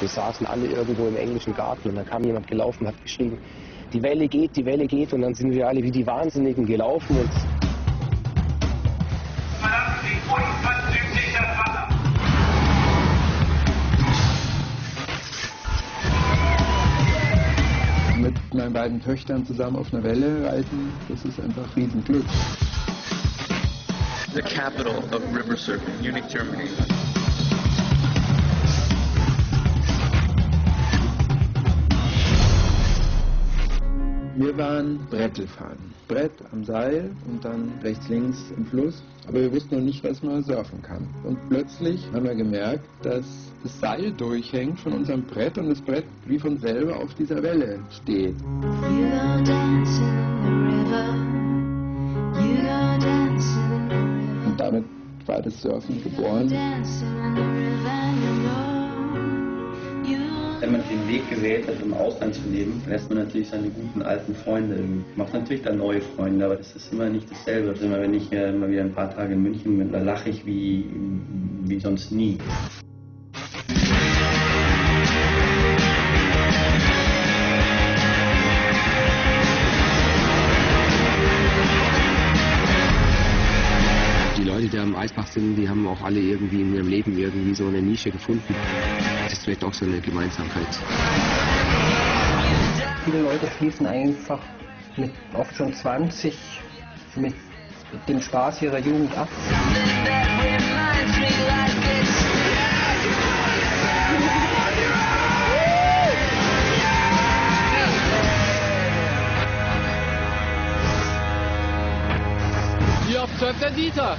Wir saßen alle irgendwo im englischen Garten und dann kam jemand gelaufen und hat geschrieben, die Welle geht, die Welle geht und dann sind wir alle wie die Wahnsinnigen gelaufen und Verlassen Sie unverzüglich das Wasser. mit meinen beiden Töchtern zusammen auf einer Welle reiten, das ist einfach Riesenglück. the capital of river surfing, Munich, Germany. Wir waren Brettelfahren. Brett am Seil und dann rechts, links im Fluss. Aber wir wussten noch nicht, was man surfen kann. Und plötzlich haben wir gemerkt, dass das Seil durchhängt von unserem Brett und das Brett wie von selber auf dieser Welle steht. You go dancing in the river. You go dancing in the river. Und damit war das Surfen geboren. Wenn man den Weg gewählt hat, im Ausland zu leben, lässt man natürlich seine guten alten Freunde. Macht natürlich dann neue Freunde, aber das ist immer nicht dasselbe. Immer, wenn ich äh, mal wieder ein paar Tage in München bin, da lache ich wie, wie sonst nie. die Leute, die am Eisbach sind, die haben auch alle irgendwie in ihrem Leben irgendwie so eine Nische gefunden. Das ist vielleicht auch so eine Gemeinsamkeit. Viele Leute schließen einfach mit oft schon 20 mit dem Spaß ihrer Jugend ab. Wie oft surft der Dieter?